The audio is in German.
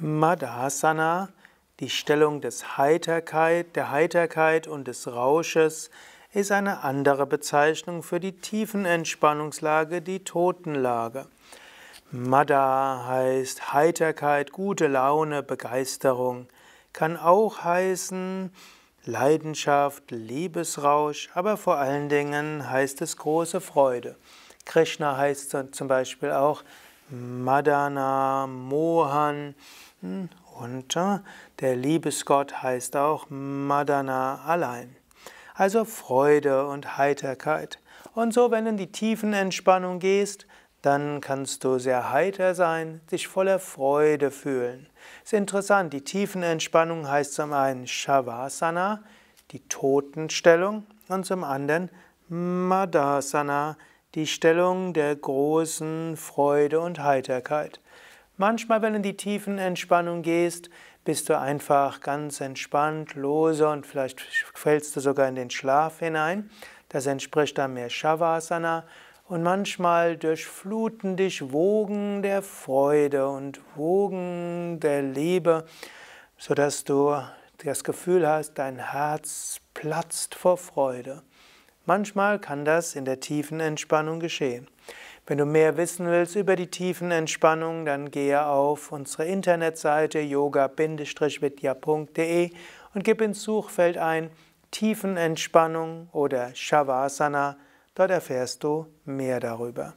Madhasana, die Stellung des Heiterkeit, der Heiterkeit und des Rausches, ist eine andere Bezeichnung für die tiefen Entspannungslage, die Totenlage. Madha heißt Heiterkeit, gute Laune, Begeisterung. Kann auch heißen Leidenschaft, Liebesrausch, aber vor allen Dingen heißt es große Freude. Krishna heißt zum Beispiel auch Madana, Mohan, und äh, der Liebesgott heißt auch Madana allein. Also Freude und Heiterkeit. Und so, wenn du in die tiefen Entspannung gehst, dann kannst du sehr heiter sein, dich voller Freude fühlen. Ist interessant, die tiefen Entspannung heißt zum einen Shavasana, die Totenstellung, und zum anderen Madhasana, die Stellung der großen Freude und Heiterkeit. Manchmal, wenn du in die tiefen Entspannung gehst, bist du einfach ganz entspannt, lose und vielleicht fällst du sogar in den Schlaf hinein. Das entspricht dann mehr Shavasana. Und manchmal durchfluten dich Wogen der Freude und Wogen der Liebe, sodass du das Gefühl hast, dein Herz platzt vor Freude. Manchmal kann das in der tiefen Entspannung geschehen. Wenn du mehr wissen willst über die tiefen Entspannung, dann gehe auf unsere Internetseite yoga-vidya.de und gib ins Suchfeld ein Tiefenentspannung oder Shavasana. Dort erfährst du mehr darüber.